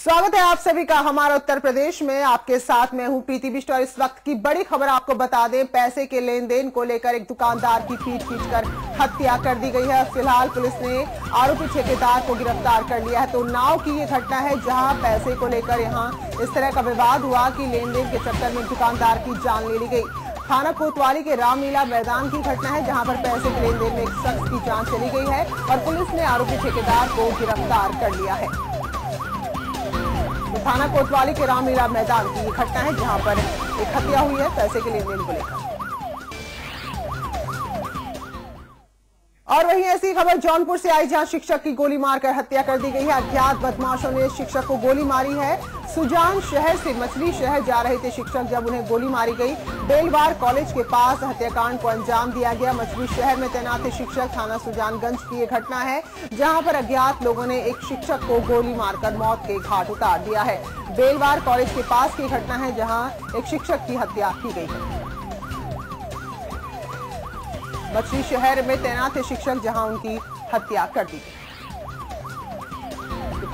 स्वागत है आप सभी का हमारा उत्तर प्रदेश में। आपके साथ मैं हूँ प्रीति बिष्ट और इस वक्त की बड़ी खबर आपको बता दें, पैसे के लेन देन को लेकर एक दुकानदार की पीट पीट कर हत्या कर दी गई है। फ़िलहाल पुलिस ने आरोपी ठेकेदार को गिरफ़्तार कर लिया है। तो नाव की ये घटना है जहाँ पैसे को लेकर यहाँ इस तरह का विवाद हुआ कि लेन देन के चक्कर में दुकानदार की जान ले ली गई। थाना कोतवाली के रामलीला मैदान की घटना है जहाँ पर पैसे के लेन देन में एक शख्स की जान चली गई है और पुलिस ने आरोपी ठेकेदार को गिरफ़्तार कर लिया है। थाना कोतवाली के रामलीला मैदान की घटना है, जहाँ पर एक हत्या हुई है, पैसे के लेन देन को लेकर। और वहीं ऐसी खबर, जौनपुर से आई जहाँ शिक्षक की गोली मारकर हत्या कर दी गई है। अज्ञात बदमाशों ने शिक्षक को गोली मारी है। सुजान शहर से मछली शहर जा रहे थे शिक्षक जब उन्हें गोली मारी गई। बेलवार कॉलेज के पास हत्याकांड को अंजाम दिया गया। मछली शहर में तैनात शिक्षक। थाना सुजानगंज की ये घटना है, जहाँ पर अज्ञात लोगों ने एक शिक्षक को गोली मारकर मौत के घाट उतार दिया है। बेलवार कॉलेज के पास की घटना है, जहाँ एक शिक्षक की हत्या की गई है। बछली शहर में तैनात थे शिक्षक जहाँ उनकी हत्या कर दी गई।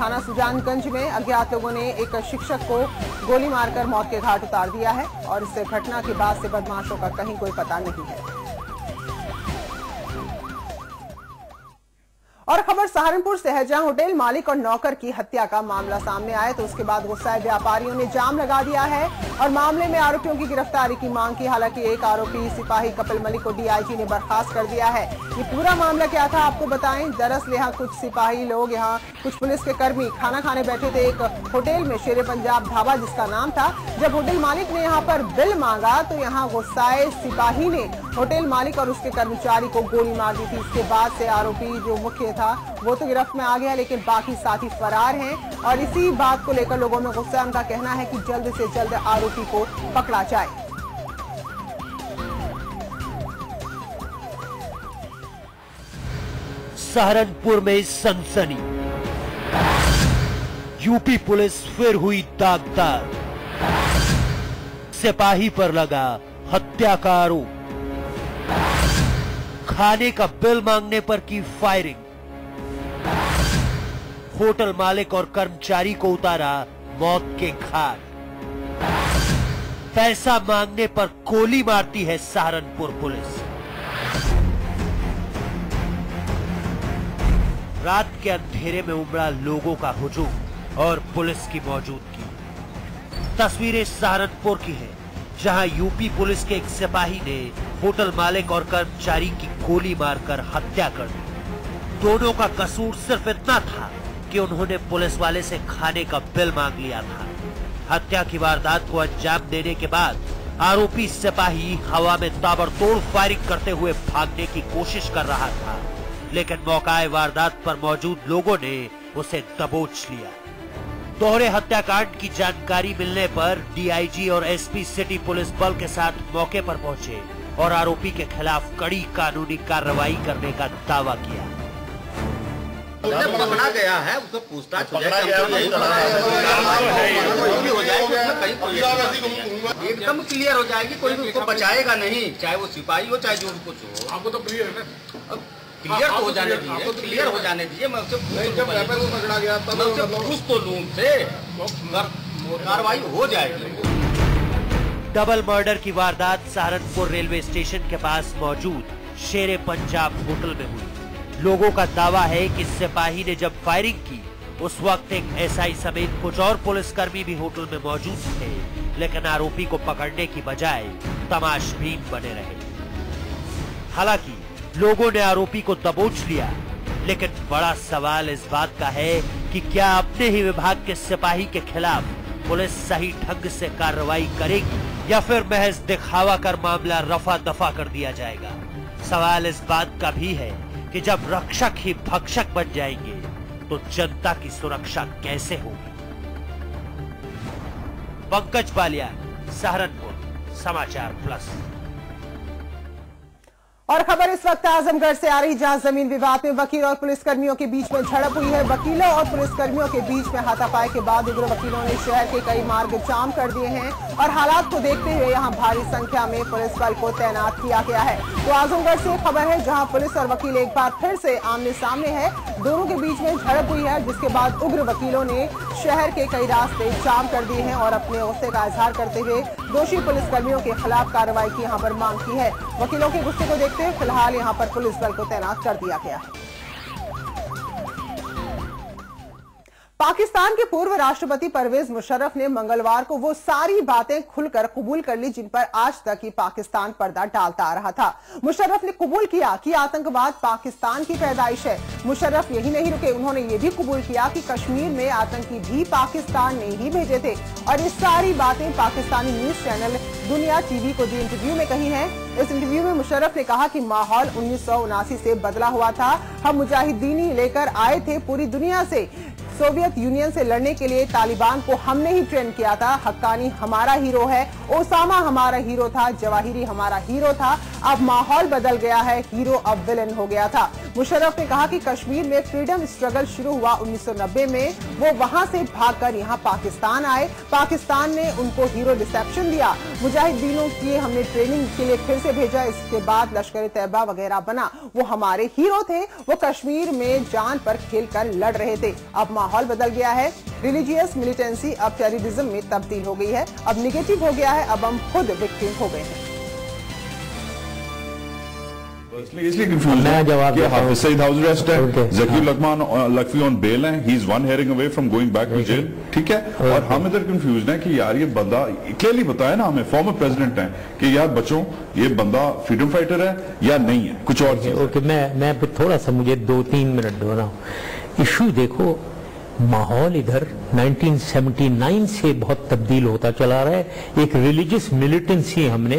थाना सुजानगंज में अज्ञात लोगों ने एक शिक्षक को गोली मारकर मौत के घाट उतार दिया है और इस घटना के बाद से बदमाशों का कहीं कोई पता नहीं है। और खबर सहारनपुर से है जहाँ होटल मालिक और नौकर की हत्या का मामला सामने आया तो उसके बाद गुस्साए व्यापारियों ने जाम लगा दिया है और मामले में आरोपियों की गिरफ्तारी की मांग की। हालाँकि एक आरोपी सिपाही कपिल मलिक को डीआईजी ने बर्खास्त कर दिया है। ये पूरा मामला क्या था, आपको बताएँ? दरअसल यहाँ कुछ सिपाही लोग, यहाँ कुछ पुलिस के कर्मी खाना खाने बैठे थे एक होटल में, शेर पंजाब ढाबा जिसका नाम था। जब होटल मालिक ने यहाँ पर बिल मांगा तो यहाँ गुस्साए सिपाही ने होटल मालिक और उसके कर्मचारी को गोली मार दी थी। इसके बाद से आरोपी जो मुख्य था, वो तो गिरफ्त में आ गया, लेकिन बाकी साथी फरार हैं और इसी बात को लेकर लोगों में गुस्सा उनका कहना है कि जल्द से जल्द आरोपी को पकड़ा जाए। सहारनपुर में सनसनी। यूपी पुलिस फिर हुई दागदार। सिपाही पर लगा हत्या का आरोप खाने का बिल मांगने पर की फायरिंग। होटल मालिक और कर्मचारी को उतारा मौत के घाट। पैसा मांगने पर गोली मारती है सहारनपुर पुलिस। रात के अंधेरे में उमड़ा लोगों का हुजूम और पुलिस की मौजूदगी। तस्वीरें सहारनपुर की है। जहाँ यूपी पुलिस के एक सिपाही ने होटल मालिक और कर्मचारी की गोली मारकर हत्या कर दी। दोनों का कसूर सिर्फ़ इतना था कि उन्होंने पुलिस वाले से खाने का बिल मांग लिया था। हत्या की वारदात को अंजाम देने के बाद आरोपी सिपाही हवा में ताबड़तोड़ फायरिंग करते हुए भागने की कोशिश कर रहा था, लेकिन मौकाए वारदात पर मौजूद लोगों ने उसे दबोच लिया। दोहरे हत्याकांड की जानकारी मिलने पर डीआईजी और एसपी सिटी पुलिस बल के साथ मौके पर पहुँचे और आरोपी के खिलाफ कड़ी कानूनी कार्रवाई करने का दावा किया। पकड़ा गया है उससे पूछताछ हो जाएगी, तो एकदम क्लियर हो जाएगी कोई भी उसको बचाएगा नहीं चाहे वो सिपाही हो चाहे जो भी कुछ हो। आपको तो क्लियर है ना। क्लियर तो हो जाने दीजिए क्लियर हो जाने दीजिए मैं उससे जब वेपन को पकड़ा गया तब मैं उससे पूछ तो लूँ से कार्रवाई हो जाएगी। डबल मर्डर की वारदात सहारनपुर रेलवे स्टेशन के पास मौजूद शेरे पंजाब होटल में हुई। लोगों का दावा है कि सिपाही ने जब फायरिंग की उस वक्त एक एसआई समेत कुछ और पुलिसकर्मी भी होटल में मौजूद थे लेकिन आरोपी को पकड़ने की बजाय तमाशबीन बने रहे। हालाँकि लोगों ने आरोपी को दबोच लिया। लेकिन बड़ा सवाल इस बात का है कि क्या अपने ही विभाग के सिपाही के खिलाफ पुलिस सही ढंग से कार्रवाई करेगी या फिर महज दिखावा कर मामला रफा दफ़ा कर दिया जाएगा? सवाल इस बात का भी है कि जब रक्षक ही भक्षक बन जाएँगे तो जनता की सुरक्षा कैसे होगी? पंकज बालिया सहारनपुर, समाचार प्लस। और खबर इस वक्त आजमगढ़ से आ रही, जहाँ ज़मीन विवाद में वकील और पुलिसकर्मियों के बीच में झड़प हुई है। वकीलों और पुलिसकर्मियों के बीच में हाथापाई के बाद उग्र वकीलों ने शहर के कई मार्ग जाम कर दिए हैं और हालात को देखते हुए यहाँ भारी संख्या में पुलिस बल को तैनात किया गया है। तो आजमगढ़ से खबर है, जहाँ पुलिस और वकील एक बार फिर से आमने सामने है। दोनों के बीच में झड़प हुई है, जिसके बाद उग्र वकीलों ने शहर के कई रास्ते जाम कर दिए हैं और अपने गुस्से का इजहार करते हुए दोषी पुलिसकर्मियों के खिलाफ कार्रवाई की यहाँ पर मांग की है। वकीलों के गुस्से को देखते हुए फ़िलहाल यहाँ पर पुलिस बल को तैनात कर दिया गया है। पाकिस्तान के पूर्व राष्ट्रपति परवेज मुशर्रफ ने मंगलवार को वो सारी बातें खुलकर कबूल कर ली, जिन पर आज तक ही पाकिस्तान पर्दा डालता आ रहा था। मुशर्रफ ने कबूल किया कि आतंकवाद पाकिस्तान की पैदाइश है। मुशर्रफ यही नहीं रुके, उन्होंने ये भी कबूल किया कि कश्मीर में आतंकी भी पाकिस्तान ने ही भेजे थे। और ये सारी बातें पाकिस्तानी न्यूज़ चैनल दुनिया टीवी को दी इंटरव्यू में कही है। इस इंटरव्यू में मुशर्रफ ने कहा कि माहौल उन्नीस सौ उनासी से बदला हुआ था। हम मुजाहिदीनी लेकर आए थे पूरी दुनिया से। सोवियत यूनियन से लड़ने के लिए तालिबान को हमने ही ट्रेन किया था। हक्कानी हमारा हीरो है, ओसामा हमारा हीरो था, जवाहिरी हमारा हीरो था। अब माहौल बदल गया है, हीरो अब विलन हो गया था। मुशर्रफ ने कहा कि कश्मीर में फ्रीडम स्ट्रगल शुरू हुआ 1990 में। वो वहाँ से भागकर यहाँ पाकिस्तान आए। पाकिस्तान ने उनको हीरो रिसेप्शन दिया। मुजाहिदीनों की हमने ट्रेनिंग के लिए फिर से भेजा। इसके बाद लश्कर तैयबा वगैरह बना। वो हमारे हीरो थे। वो कश्मीर में जान पर खेल लड़ रहे थे। अब माहौल बदल गया है। रिलीजियस मिलिटेंसी अब टेररिज्म में तब्दील हो गई है। अब निगेटिव हो गया है। अब हम खुद विक्टिम हो गए हैं। इसलिए इसलिए कंफ्यूज मैं जवाब कि देता हूँ। हाफिज सईद हाउस अरेस्ट है। जकीर लकमान लकवी ऑन बेल है। He is one hearing away from going back to jail ठीक है? और हम इधर कंफ्यूज हैं कि यार ये बंदा क्लियरली बताया ना हमें फॉर्मर प्रेसिडेंट है कि यार बच्चों ये बंदा फ्रीडम फाइटर है या नहीं है? कुछ और चीज़। ओके मैं मैं थोड़ा सा मुझे दो तीन मिनट दो रहा हूँ इशू देखो माहौल इधर 1979 से बहुत तब्दील होता चला रहा है। एक रिलीजियस मिलिटेंसी हमने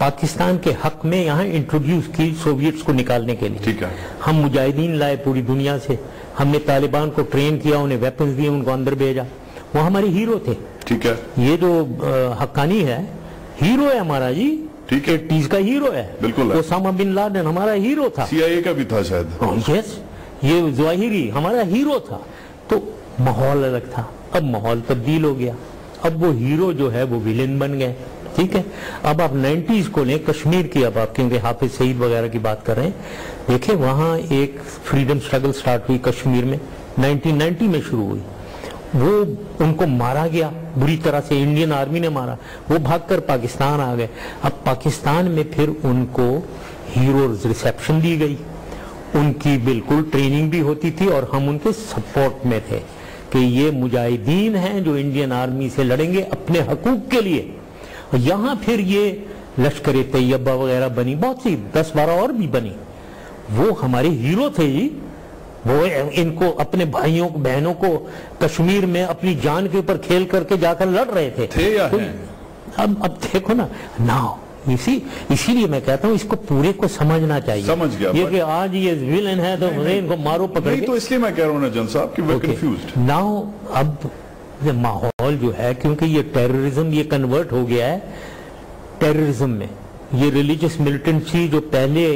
पाकिस्तान के हक में यहाँ इंट्रोड्यूस की सोवियट्स को निकालने के लिए। ठीक है। हम मुजाहिदीन लाए पूरी दुनिया से। हमने तालिबान को ट्रेन किया उन्हें वेपन्स दिए उनको अंदर भेजा। वो हमारे हीरो थे। ठीक है। ये जो हक्कानी है हीरो है हमारा जी। ठीक है। टीज का हीरो है। बिल्कुल है। ओसामा बिन लादेन हमारा हीरो था। सीआईए का भी था शायद। यस ये जवाहिरी हमारा हीरो था। तो माहौल अलग था। अब माहौल तब्दील हो गया। अब वो हीरो जो है, वो विलेन बन गए। ठीक है? अब आप 90s को लें, कश्मीर की अब आप, क्योंकि हाफिज सईद वगैरह की बात कर रहे हैं, देखिए वहाँ एक फ्रीडम स्ट्रगल स्टार्ट हुई कश्मीर में। 1990 में शुरू हुई। वो उनको मारा गया। बुरी तरह से इंडियन आर्मी ने मारा। वो भागकर पाकिस्तान आ गए। अब पाकिस्तान में फिर उनको हीरो रिसेप्शन दी गई। उनकी बिल्कुल ट्रेनिंग भी होती थी और हम उनके सपोर्ट में थे। कि ये मुजाहिदीन हैं जो इंडियन आर्मी से लड़ेंगे अपने हकूक के लिए। और यहाँ फिर ये लश्कर तैयबा वगैरह बनी बहुत सी दस बारह और भी बनी। वो हमारे हीरो थे जी। वो इनको अपने भाइयों को बहनों को कश्मीर में अपनी जान के ऊपर खेल करके जाकर लड़ रहे थे। थे या तो हैं? अब अब देखो ना नाउ इसी इसीलिए मैं कहता हूँ इसको पूरे को समझना चाहिए। समझ गया, ये कि आज ये विलन है तो मुझे इनको मारो पकड़ नहीं तो इसलिए मैं कह रहा हूँ ना जन साहब कि वे कंफ्यूज्ड नाउ अब ये माहौल जो है क्योंकि ये टेररिज्म ये कन्वर्ट हो गया है टेररिज्म में। ये रिलीजियस मिलिटेंसी जो पहले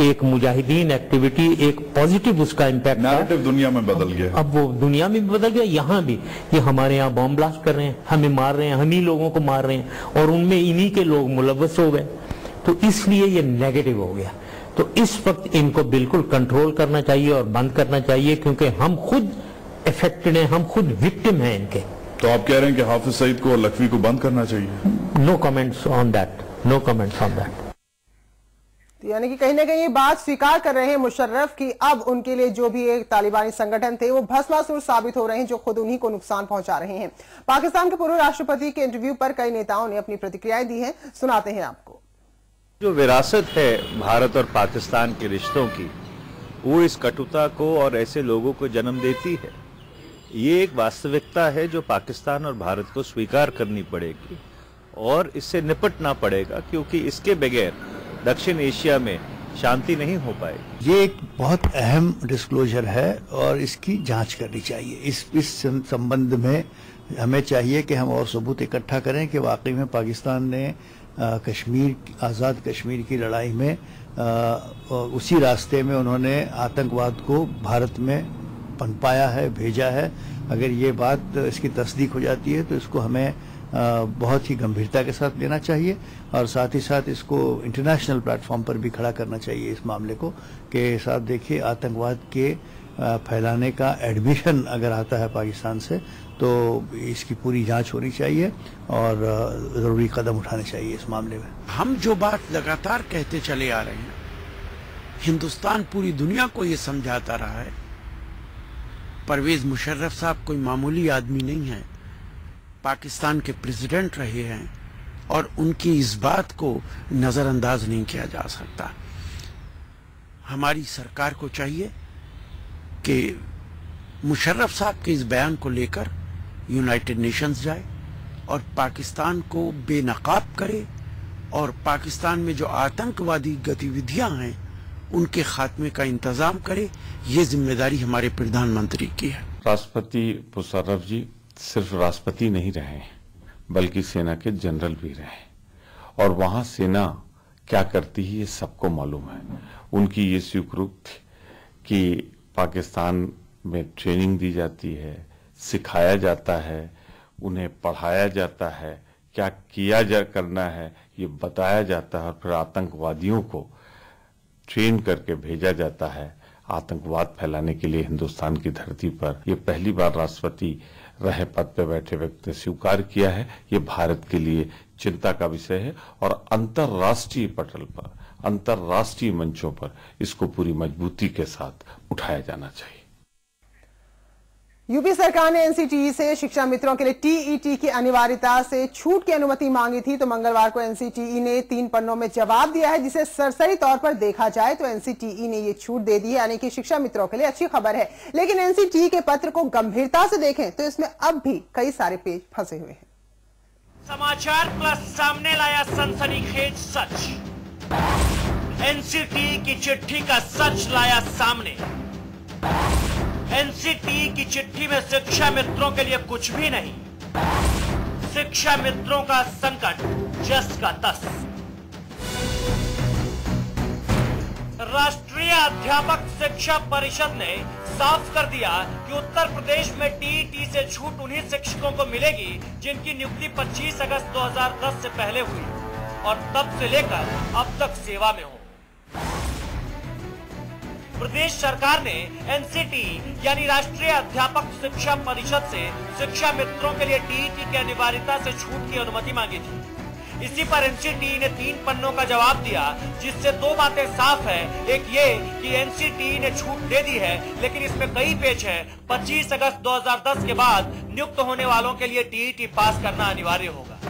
एक मुजाहिदीन एक्टिविटी एक पॉजिटिव उसका इम्पैक्ट नैरेटिव दुनिया में बदल गया। अब वो दुनिया में भी बदल गया यहाँ भी। ये हमारे यहाँ बॉम्ब ब्लास्ट कर रहे हैं हमें मार रहे हैं हम ही लोगों को मार रहे हैं और उनमें इन्हीं के लोग मुलवस हो गए। तो इसलिए ये नेगेटिव हो गया। तो इस वक्त इनको बिल्कुल कंट्रोल करना चाहिए और बंद करना चाहिए क्योंकि हम खुद इफेक्टेड हैं हम खुद विक्टिम हैं इनके। तो आप कह रहे हैं कि हाफिज सईद को और लखवी को बंद करना चाहिए? No comments on that no comments on that तो यानी कि कहीं ना कहीं ये बात स्वीकार कर रहे हैं मुशर्रफ कि अब उनके लिए जो भी एक तालिबानी संगठन थे, वो भस्मासुर साबित हो रहे हैं, जो खुद उन्हीं को नुकसान पहुँचा रहे हैं। पाकिस्तान के पूर्व राष्ट्रपति के इंटरव्यू पर कई नेताओं ने अपनी प्रतिक्रियाएँ दी हैं। सुनाते हैं आपको। जो विरासत है भारत और पाकिस्तान के रिश्तों की, वो इस कटुता को और ऐसे लोगों को जन्म देती है। ये एक वास्तविकता है जो पाकिस्तान और भारत को स्वीकार करनी पड़ेगी और इससे निपटना पड़ेगा, क्योंकि इसके बगैर दक्षिण एशिया में शांति नहीं हो पाएगी ये एक बहुत अहम डिस्क्लोजर है और इसकी जाँच करनी चाहिए। इस इस संबंध में हमें चाहिए कि हम और सबूत इकट्ठा करें कि वाकई में पाकिस्तान ने अ, कश्मीर आज़ाद कश्मीर की लड़ाई में और उसी रास्ते में उन्होंने आतंकवाद को भारत में पनपाया है भेजा है। अगर ये बात इसकी तस्दीक हो जाती है तो इसको हमें बहुत ही गंभीरता के साथ लेना चाहिए और साथ ही साथ इसको इंटरनेशनल प्लेटफॉर्म पर भी खड़ा करना चाहिए इस मामले को कि साथ देखिए, आतंकवाद के फैलाने का एडमिशन अगर आता है पाकिस्तान से तो इसकी पूरी जाँच होनी चाहिए और ज़रूरी कदम उठाने चाहिए इस मामले में। हम जो बात लगातार कहते चले आ रहे हैं, हिंदुस्तान पूरी दुनिया को ये समझाता रहा है। परवेज मुशर्रफ साहब कोई मामूली आदमी नहीं है। पाकिस्तान के प्रेसिडेंट रहे हैं और उनकी इस बात को नजरअंदाज नहीं किया जा सकता। हमारी सरकार को चाहिए कि मुशर्रफ साहब के इस बयान को लेकर यूनाइटेड नेशंस जाए और पाकिस्तान को बेनकाब करे और पाकिस्तान में जो आतंकवादी गतिविधियाँ हैं, उनके खात्मे का इंतज़ाम करे। ये ज़िम्मेदारी हमारे प्रधानमंत्री की है। राष्ट्रपति मुशर्रफ जी सिर्फ़ राष्ट्रपति नहीं रहे, बल्कि सेना के जनरल भी रहे। और वहाँ सेना क्या करती है, ये सबको मालूम है। उनकी ये स्वीकृत कि पाकिस्तान में ट्रेनिंग दी जाती है, सिखाया जाता है, उन्हें पढ़ाया जाता है, क्या किया जा, करना है, ये बताया जाता है। और फिर आतंकवादियों को ट्रेन करके भेजा जाता है आतंकवाद फैलाने के लिए हिंदुस्तान की धरती पर। ये पहली बार राष्ट्रपति रहे पद पर बैठे व्यक्ति ने स्वीकार किया है। ये भारत के लिए चिंता का विषय है और अंतर्राष्ट्रीय पटल पर, अंतर्राष्ट्रीय मंचों पर इसको पूरी मजबूती के साथ उठाया जाना चाहिए। यूपी सरकार ने एनसीटीई से शिक्षा मित्रों के लिए टीईटी की अनिवार्यता से छूट की अनुमति मांगी थी तो मंगलवार को एनसीटीई ने तीन पन्नों में जवाब दिया है, जिसे सरसरी तौर पर देखा जाए तो एनसीटीई ने ये छूट दे दी है, यानी कि शिक्षा मित्रों के लिए अच्छी खबर है। लेकिन एनसीटीई के पत्र को गंभीरता से देखें तो इसमें अब भी कई सारे पेज फंसे हुए हैं। समाचार प्लस सामने लाया सनसनीखेज सच। एनसीटी की चिट्ठी का सच लाया सामने। एनसीटी की चिट्ठी में शिक्षा मित्रों के लिए कुछ भी नहीं। शिक्षा मित्रों का संकट, जस का तस। राष्ट्रीय अध्यापक शिक्षा परिषद ने साफ़ कर दिया कि उत्तर प्रदेश में टीईटी से छूट उन्हीं शिक्षकों को मिलेगी जिनकी नियुक्ति 25 अगस्त 2010 से पहले हुई और तब से लेकर अब तक सेवा में हो। प्रदेश सरकार ने एनसीटी, यानी राष्ट्रीय अध्यापक शिक्षा परिषद से शिक्षा मित्रों के लिए टीईटी की अनिवार्यता से छूट की अनुमति मांगी थी। इसी पर एनसीटी ने तीन पन्नों का जवाब दिया, जिससे दो बातें साफ़ है। एक ये कि एनसीटी ने छूट दे दी है, लेकिन इसमें कई पेज है। 25 अगस्त 2010 के बाद नियुक्त होने वालों के लिए टीईटी पास करना अनिवार्य होगा।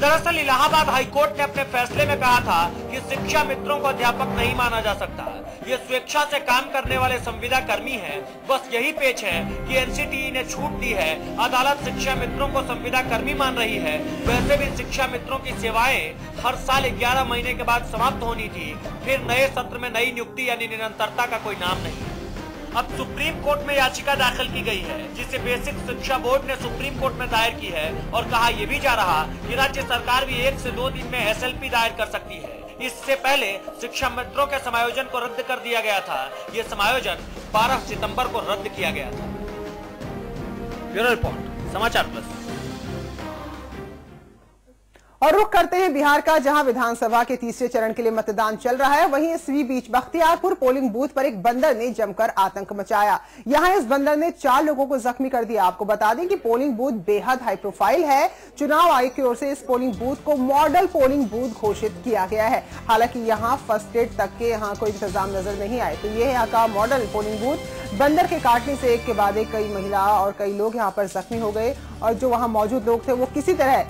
दरअसल इलाहाबाद हाईकोर्ट ने अपने फैसले में कहा था कि शिक्षा मित्रों को अध्यापक नहीं माना जा सकता। ये स्वेच्छा से काम करने वाले संविदा कर्मी हैं। बस यही पेच है कि एनसीटी ने छूट दी है। अदालत शिक्षा मित्रों को संविदा कर्मी मान रही है। वैसे भी शिक्षा मित्रों की सेवाएँ हर साल 11 महीने के बाद समाप्त होनी थी। फिर नए सत्र में नई नियुक्ति यानी निरंतरता का कोई नाम नहीं। अब सुप्रीम कोर्ट में याचिका दाखिल की गई है, जिसे बेसिक शिक्षा बोर्ड ने सुप्रीम कोर्ट में दायर की है और कहा यह भी जा रहा कि राज्य सरकार भी एक से दो दिन में एसएलपी दायर कर सकती है। इससे पहले शिक्षा मित्रों के समायोजन को रद्द कर दिया गया था। ये समायोजन 12 सितंबर को रद्द किया गया था। Bureau report, Samachar plus. और रुख करते हैं बिहार का, जहाँ विधानसभा के तीसरे चरण के लिए मतदान चल रहा है। वहीं इसी बीच बख्तियारपुर पोलिंग बूथ पर एक बंदर ने जमकर आतंक मचाया। यहाँ इस बंदर ने चार लोगों को जख्मी कर दिया। आपको बता दें कि पोलिंग बूथ बेहद हाई प्रोफ़ाइल है। चुनाव आयोग की ओर से इस पोलिंग बूथ को मॉडल पोलिंग बूथ घोषित किया गया है। हालाँकि यहाँ फ़र्स्ट एड तक के यहाँ कोई इंतज़ाम नज़र नहीं आए। तो ये यहाँ का मॉडल पोलिंग बूथ। बंदर के काटने से एक के बाद एक कई महिला और कई लोग यहाँ पर जख्मी हो गए। और जो वहाँ मौजूद लोग थे, वो किसी तरह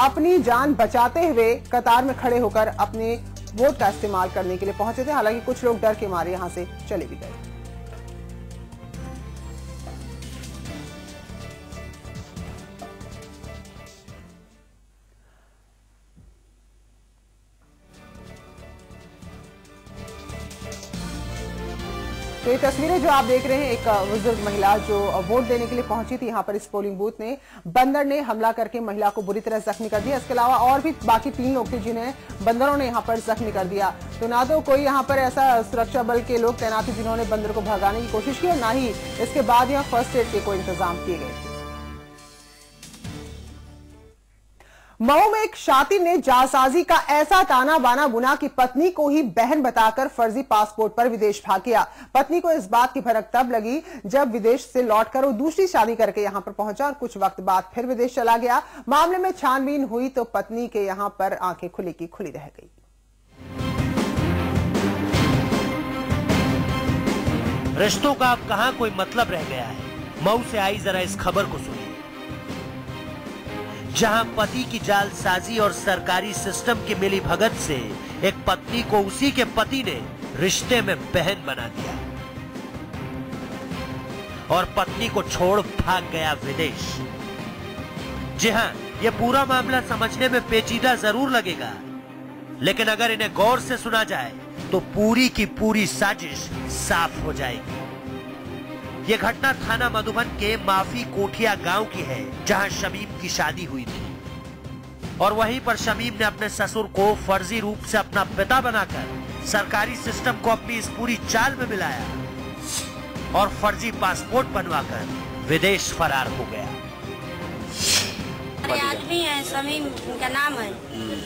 अपनी जान बचाते हुए कतार में खड़े होकर अपने वोट का इस्तेमाल करने के लिए पहुँचे थे। हालाँकि कुछ लोग डर के मारे यहाँ से चले भी गए। तो ये तस्वीरें जो आप देख रहे हैं, एक बुज़ुर्ग महिला जो वोट देने के लिए पहुँची थी यहाँ पर इस पोलिंग बूथ में बंदर ने हमला करके महिला को बुरी तरह जख्मी कर दिया। इसके अलावा और भी बाकी तीन लोग थे जिन्हें बंदरों ने यहाँ पर जख्मी कर दिया। तो ना तो कोई यहाँ पर ऐसा सुरक्षा बल के लोग तैनात थे जिन्होंने बंदर को भगाने की कोशिश की और ना ही इसके बाद यहाँ फ़र्स्ट एड के कोई इंतज़ाम किए गए। थे मऊ में एक शातिर ने जासाजी का ऐसा ताना बाना बुना कि पत्नी को ही बहन बताकर फर्जी पासपोर्ट पर विदेश भाग गया पत्नी को इस बात की भनक तब लगी जब विदेश से लौटकर वो दूसरी शादी करके यहाँ पर पहुँचा और कुछ वक्त बाद फिर विदेश चला गया। मामले में छानबीन हुई तो पत्नी के यहाँ पर आँखें खुली की खुली रह गई। रिश्तों का कहाँ कोई मतलब रह गया है? मऊ से आई जरा इस खबर को सुनिए। जहाँ पति की जालसाजी और सरकारी सिस्टम की मिली भगत से एक पत्नी को उसी के पति ने रिश्ते में बहन बना दिया। और पत्नी को छोड़ भाग गया विदेश। जी हाँ यह पूरा मामला समझने में पेचीदा ज़रूर लगेगा। लेकिन अगर इन्हें गौर से सुना जाए तो पूरी की पूरी साजिश साफ़ हो जाएगी। ये घटना थाना मधुबन के माफ़ी कोठिया गाँव की है, जहाँ शमीम की शादी हुई थी। और वहीं पर शमीम ने अपने ससुर को फर्जी रूप से अपना पिता बनाकर सरकारी सिस्टम को अपनी इस पूरी चाल में मिलाया और फर्जी पासपोर्ट बनवाकर विदेश फरार हो गया। हमारे आदमी है समीम उनका नाम है।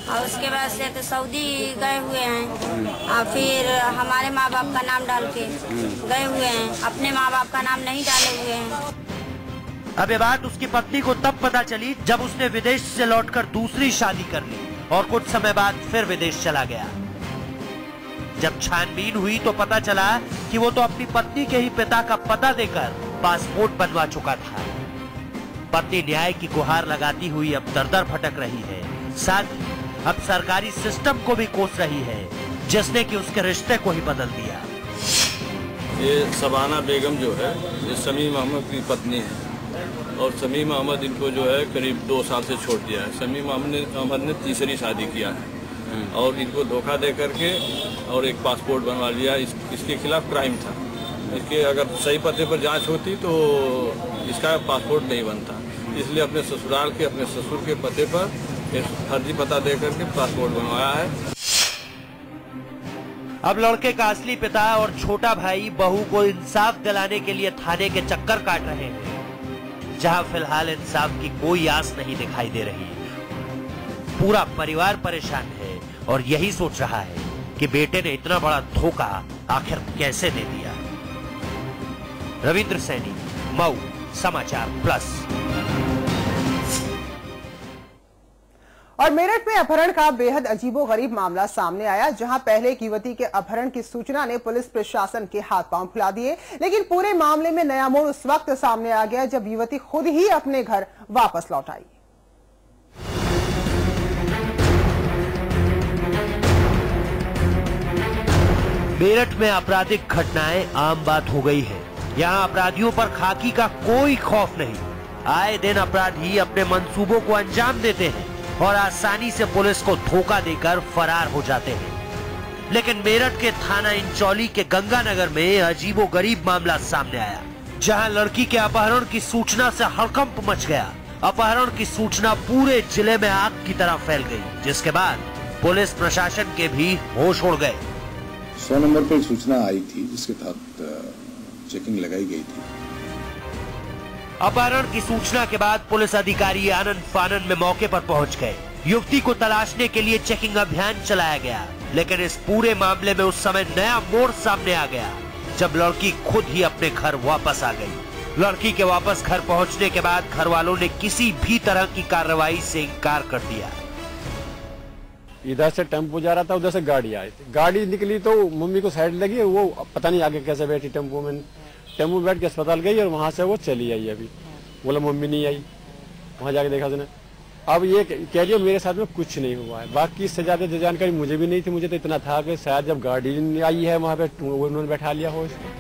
और उसके बाद से तो सऊदी गए हुए हैं। और फिर हमारे माँ बाप का नाम डाल के गए हुए हैं। अपने माँ बाप का नाम नहीं डाले हुए हैं। अब ये बात उसकी पत्नी को तब पता चली जब उसने विदेश से लौटकर दूसरी शादी कर ली और कुछ समय बाद फिर विदेश चला गया। जब छानबीन हुई तो पता चला कि वो तो अपनी पत्नी के ही पिता का पता देकर पासपोर्ट बनवा चुका था। पत्नी न्याय की गुहार लगाती हुई अब दर दर भटक रही है। साथ ही अब सरकारी सिस्टम को भी कोस रही है जिसने कि उसके रिश्ते को ही बदल दिया। ये सबाना बेगम जो है ये समीम अहमद की पत्नी है। और समीम अहमद इनको जो है करीब दो साल से छोड़ दिया है। ने अहमद ने तीसरी शादी किया है। और इनको धोखा दे करके और एक पासपोर्ट बनवा लिया। इस, इसके खिलाफ क्राइम था। इसके अगर सही पते पर जाँच होती तो इसका पासपोर्ट नहीं बनता। इसलिए अपने ससुराल के, अपने ससुर के पते पर एक फर्जी पता दे करके पासपोर्ट बनवाया है। अब लड़के का असली पिता और छोटा भाई बहू को इंसाफ दिलाने के लिए थाने के चक्कर काट रहे हैं, जहाँ फ़िलहाल इंसाफ की कोई आस नहीं दिखाई दे रही। पूरा परिवार परेशान है और यही सोच रहा है कि बेटे ने इतना बड़ा धोखा आखिर कैसे दे दिया। रविंद्र सैनी, मऊ समाचार प्लस। और मेरठ में अपहरण का बेहद अजीबोगरीब मामला सामने आया, जहाँ पहले एक युवती के अपहरण की सूचना ने पुलिस प्रशासन के हाथ पाँव फुला दिए। लेकिन पूरे मामले में नया मोड़ उस वक्त सामने आ गया जब युवती खुद ही अपने घर वापस लौट आई। मेरठ में आपराधिक घटनाएँ आम बात हो गई है। यहाँ अपराधियों पर खाकी का कोई खौफ नहीं। आए दिन अपराधी अपने मंसूबों को अंजाम देते हैं। और आसानी से पुलिस को धोखा देकर फरार हो जाते हैं। लेकिन मेरठ के थाना इंचौली के गंगानगर में अजीबो गरीब मामला सामने आया, जहाँ लड़की के अपहरण की सूचना से हड़कंप मच गया। अपहरण की सूचना पूरे ज़िले में आग की तरह फैल गई, जिसके बाद पुलिस प्रशासन के भी होश उड़ गए। सौ नंबर पर सूचना आई थी, जिसके तहत चेकिंग लगाई गई थी। अपहरण की सूचना के बाद पुलिस अधिकारी आनंद फानन में मौके पर पहुँच गए। युवती को तलाशने के लिए चेकिंग अभियान चलाया गया, लेकिन इस पूरे मामले में उस समय नया मोड़ सामने आ गया, जब लड़की खुद ही अपने घर वापस आ गई। लड़की के वापस घर पहुँचने के बाद घर वालों ने किसी भी तरह की कार्रवाई से इनकार कर दिया। इधर से टेंपो जा रहा था, उधर से गाड़ी आई गाड़ी निकली तो मम्मी को साइड लगी, वो पता नहीं आगे कैसे बैठी टेंपो में। टेंपो बैठ के अस्पताल गई और वहाँ से वो चली आई अभी। बोला, मम्मी नहीं आई। वहाँ जाके देखा उसने। अब ये कह रही मेरे साथ में कुछ नहीं हुआ है। बाकी इससे ज़्यादा जो जानकारी मुझे भी नहीं थी, मुझे तो इतना था कि शायद जब गाड़ी आई है वहाँ पे उन्होंने बैठा लिया हो इसको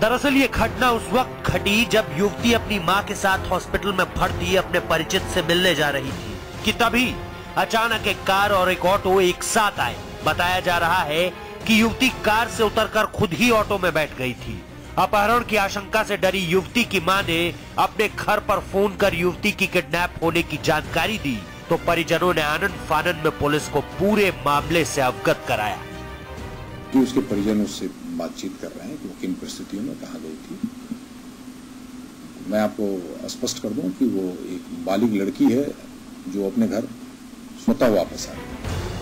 दरअसल ये घटना उस वक्त घटी जब युवती अपनी माँ के साथ हॉस्पिटल में भर्ती अपने परिचित से मिलने जा रही थी, कि तभी अचानक एक कार और एक ऑटो एक साथ आए। बताया जा रहा है कि युवती कार से उतरकर खुद ही ऑटो में बैठ गई थी। अपहरण की आशंका से डरी युवती की माँ ने अपने घर पर फ़ोन कर युवती की किडनैप होने की जानकारी दी। तो परिजनों ने आनंद फानन में पुलिस को पूरे मामले से अवगत कराया। कि उसके परिजन से बातचीत कर रहे हैं कि वो किन परिस्थितियों में कहा गई थी, मैं आपको स्पष्ट कर दूँ कि वो एक बालिग लड़की है जो अपने घर स्वतः वापस आए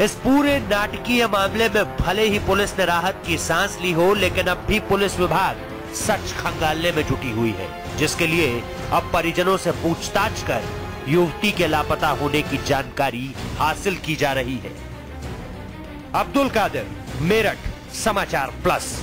इस पूरे नाटकीय मामले में भले ही पुलिस ने राहत की सांस ली हो, लेकिन अब भी पुलिस विभाग सच खंगालने में जुटी हुई है, जिसके लिए अब परिजनों से पूछताछ कर युवती के लापता होने की जानकारी हासिल की जा रही है। अब्दुल कादिर, मेरठ, समाचार प्लस।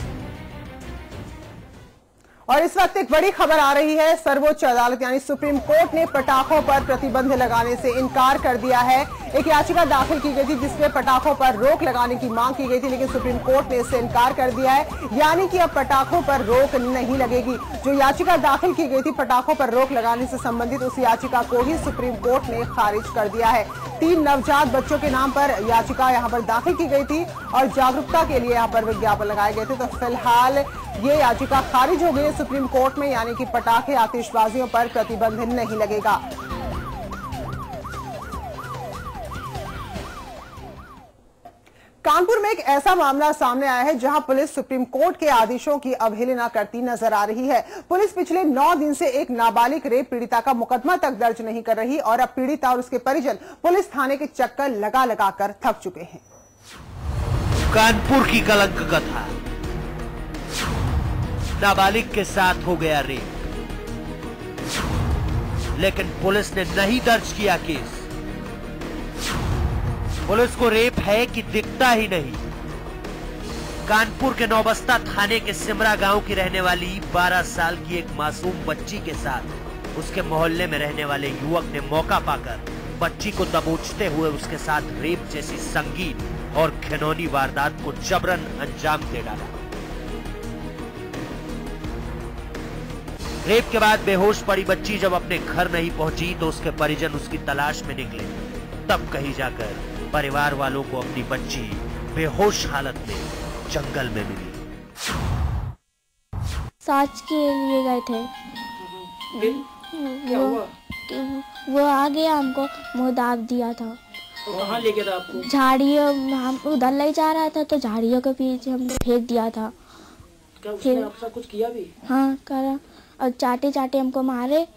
और इस वक्त एक बड़ी खबर आ रही है। सर्वोच्च अदालत यानी सुप्रीम कोर्ट ने पटाखों पर प्रतिबंध लगाने से इनकार कर दिया है। एक याचिका दाखिल की गई थी जिसमें पटाखों पर रोक लगाने की मांग की गई थी, लेकिन सुप्रीम कोर्ट ने इससे इनकार कर दिया है। यानी कि अब पटाखों पर रोक नहीं लगेगी। जो याचिका दाखिल की गई थी, पटाखों पर रोक लगाने से संबंधित उस याचिका को ही सुप्रीम कोर्ट ने खारिज कर दिया है। तीन नवजात बच्चों के नाम पर याचिका यहाँ पर दाखिल की गई थी और जागरूकता के लिए यहाँ पर विज्ञापन लगाए गए थे। तो फ़िलहाल ये याचिका खारिज हो गई सुप्रीम कोर्ट में यानी कि पटाखे आतिशबाजियों पर प्रतिबंध नहीं लगेगा। कानपुर में एक ऐसा मामला सामने आया है जहाँ पुलिस सुप्रीम कोर्ट के आदेशों की अवहेलना करती नज़र आ रही है। पुलिस पिछले नौ दिन से एक नाबालिग रेप पीड़िता का मुकदमा तक दर्ज नहीं कर रही और अब पीड़िता और उसके परिजन पुलिस थाने के चक्कर लगा लगा कर थक चुके हैं। कानपुर की कलंक कथा। नाबालिग के साथ हो गया रेप। लेकिन पुलिस ने नहीं दर्ज किया केस। पुलिस को रेप है कि दिखता ही नहीं। कानपुर के नौबस्ता थाने के सिमरा गाँव की रहने वाली 12 साल की एक मासूम बच्ची के साथ उसके मोहल्ले में रहने वाले युवक ने मौका पाकर बच्ची को दबोचते हुए उसके साथ रेप जैसी संगीन और घिनौनी वारदात को जबरन अंजाम दे डाला। रेप के बाद बेहोश पड़ी बच्ची जब अपने घर नहीं पहुँची तो उसके परिजन उसकी तलाश में निकले। तब कहीं जाकर परिवार वालों को अपनी बच्ची बेहोश हालत में जंगल में मिली। साच के लिए गए थे। क्या वो, हुआ? वो आ गया हमको मुँह दाब दिया था। तो कहाँ ले गया था आपको? झाड़ियों हम उधर ले जा रहा था तो झाड़ियों के पीछे हमने फेंक दिया था। क्या उसने फिर- कुछ किया भी? हाँ करा। और चाटे चाटे हमको मारे।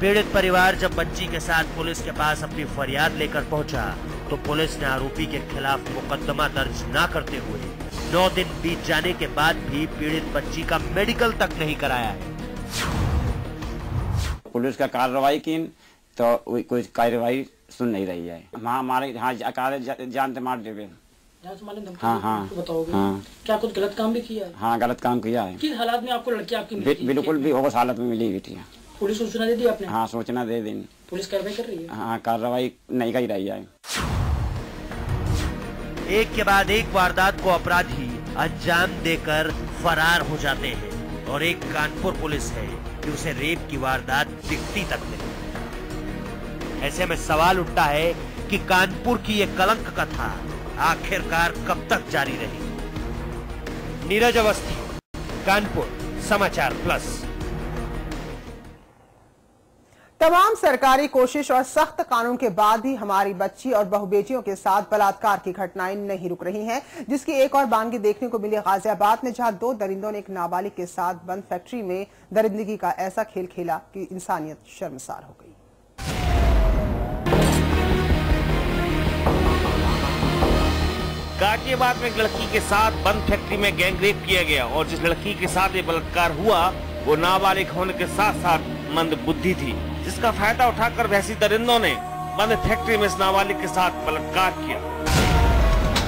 पीड़ित परिवार जब बच्ची के साथ पुलिस के पास अपनी फरियाद लेकर पहुँचा तो पुलिस ने आरोपी के खिलाफ मुकदमा दर्ज न करते हुए नौ दिन बीत जाने के बाद भी पीड़ित बच्ची का मेडिकल तक नहीं कराया। है पुलिस का कार्रवाई की तो कोई कार्रवाई सुन नहीं रही है। हमारे हाँ अकाले जा- जान से मार देवे। हाँ, हाँ, तो हाँ। क्या कुछ गलत काम भी किया है? हाँ गलत काम किया है। किस हालात में आपको लड़की आपकी बिल्कुल भी होश हालत में मिली बेटी पुलिस को सूचना दे दी आपने? हाँ सूचना दे दिन पुलिस कार्रवाई कर रही है? हाँ कार्रवाई नहीं कर रही है। एक के बाद एक वारदात को अपराधी अंजाम देकर फरार हो जाते हैं और एक कानपुर पुलिस है कि उसे रेप की वारदात दिखती तक नहीं। ऐसे में सवाल उठता है कि कानपुर की ये कलंक कथा आखिरकार कब तक जारी रही? नीरज अवस्थी कानपुर समाचार प्लस। तमाम सरकारी कोशिश और सख्त कानून के बाद भी हमारी बच्ची और बहु बेटियों के साथ बलात्कार की घटनाएँ नहीं रुक रही हैं जिसकी एक और बानगी देखने को मिली गाजियाबाद में जहाँ दो दरिंदों ने एक नाबालिग के साथ बंद फैक्ट्री में दरिंदगी का ऐसा खेल खेला कि इंसानियत शर्मसार हो गई। गाजियाबाद में एक लड़की के साथ बंद फैक्ट्री में गैंग रेप किया गया और जिस लड़की के साथ ये बलात्कार हुआ, वो नाबालिग होने के साथ साथ मंद बुद्धि थी, जिसका फ़ायदा उठाकर वैसी दरिंदों ने बंद फैक्ट्री में इस नाबालिग के साथ बलात्कार किया।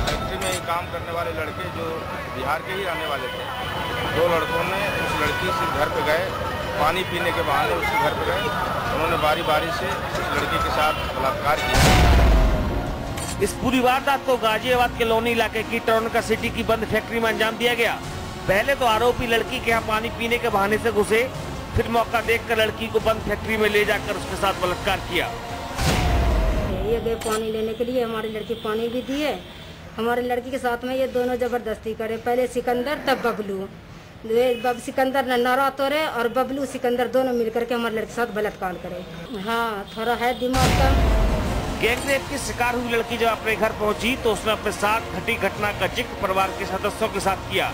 फैक्ट्री में काम करने वाले लड़के जो बिहार के ही रहने वाले थे, दो लड़कों ने उस लड़की से घर पे गए, पानी पीने के बहाने उसके घर पे गए, उन्होंने बारी बारी से उस लड़की के साथ बलात्कार किया। इस पूरी वारदात को गाजियाबाद के लोनी इलाके की टोरनका सिटी की बंद फैक्ट्री में अंजाम दिया गया। पहले तो आरोपी लड़की के यहाँ पानी पीने के बहाने से घुसे, फिर मौका देखकर लड़की को बंद फैक्ट्री में ले जाकर उसके साथ बलात्कार किया। ये गए पानी लेने के लिए हमारी लड़की पानी भी दिए हमारी लड़की के साथ में ये दोनों ज़बरदस्ती करे। पहले सिकंदर, तब बबलू। बब, सिकंदर ने, नारा तोड़े और बबलू, सिकंदर दोनों मिलकर के हमारे लड़के के साथ बलात्कार करे। हाँ थोड़ा है दिमाग का। गैंग रेप की शिकार हुई लड़की जब अपने घर पहुँची तो उसने अपने साथ घटी घटना का ज़िक्र परिवार के सदस्यों के साथ किया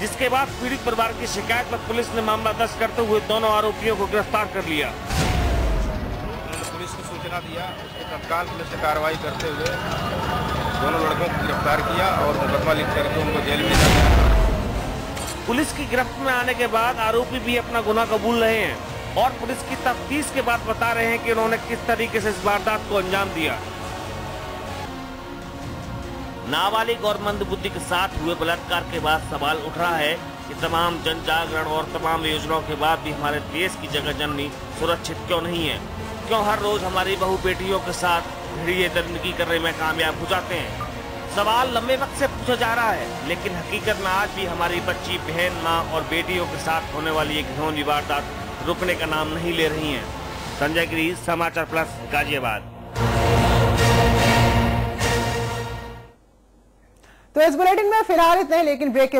जिसके बाद पीड़ित परिवार की शिकायत पर पुलिस ने मामला दर्ज करते हुए दोनों आरोपियों को गिरफ़्तार कर लिया। पुलिस को सूचना दिया तत्काल पुलिस ने कार्रवाई करते हुए दोनों लड़कों को गिरफ़्तार किया और मुकदमा लिख करके उनको जेल में पुलिस की गिरफ्त में आने के बाद आरोपी भी अपना गुना कबूल रहे हैं। और पुलिस की तफ्तीश के बाद बता रहे हैं कि उन्होंने किस तरीके से इस वारदात को अंजाम दिया। नाबालिग और मंदबुद्धि के साथ हुए बलात्कार के बाद सवाल उठ रहा है कि तमाम जन जागरण और तमाम योजनाओं के बाद भी हमारे देश की जगह जननी सुरक्षित क्यों नहीं है? क्यों हर रोज हमारी बहु बेटियों के साथ भिड़िए दरिंदगी करने में कामयाब हो जाते हैं? सवाल लंबे वक्त से पूछा जा रहा है, लेकिन हकीकत में आज भी हमारी बच्ची, बहन, माँ और बेटियों के साथ होने वाली एक घिनौनी वारदात रुकने का नाम नहीं ले रही हैं। संजय गिरी, समाचार प्लस, गाजियाबाद। तो इस बुलेटिन में फ़िलहाल इतने लेकिन ब्रेक